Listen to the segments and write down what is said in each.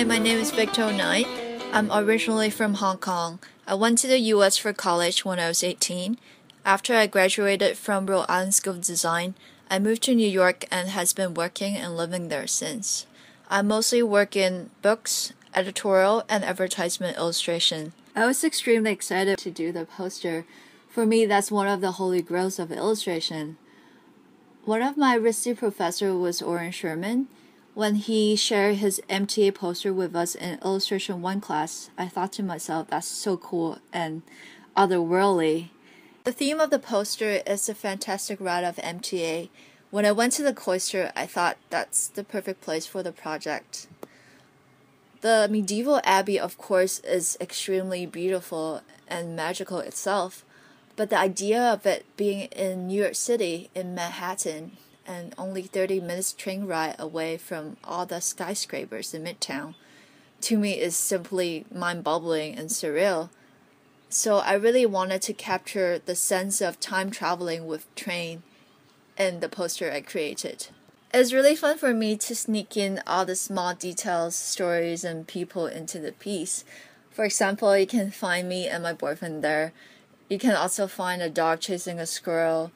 Hi, my name is Victo Ngai. I'm originally from Hong Kong. I went to the US for college when I was 18. After I graduated from Rhode Island School of Design, I moved to New York and has been working and living there since. I mostly work in books, editorial, and advertisement illustration. I was extremely excited to do the poster. For me, that's one of the holy grails of illustration. One of my RISD professor was Oren Sherman. When he shared his MTA poster with us in Illustration 1 class, I thought to myself, that's so cool and otherworldly. The theme of the poster is the fantastic ride of MTA. When I went to the cloister, I thought that's the perfect place for the project. The medieval abbey, of course, is extremely beautiful and magical itself, but the idea of it being in New York City, in Manhattan, and only 30 minutes train ride away from all the skyscrapers in Midtown, to me is simply mind boggling and surreal. So I really wanted to capture the sense of time traveling with train in the poster I created. It's really fun for me to sneak in all the small details, stories, and people into the piece. For example, you can find me and my boyfriend there. You can also find a dog chasing a squirrel.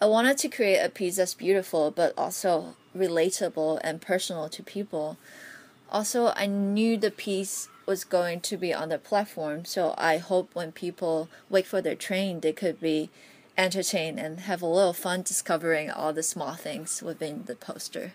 I wanted to create a piece that's beautiful but also relatable and personal to people. Also, I knew the piece was going to be on the platform. So I hope when people wait for their train, they could be entertained and have a little fun discovering all the small things within the poster.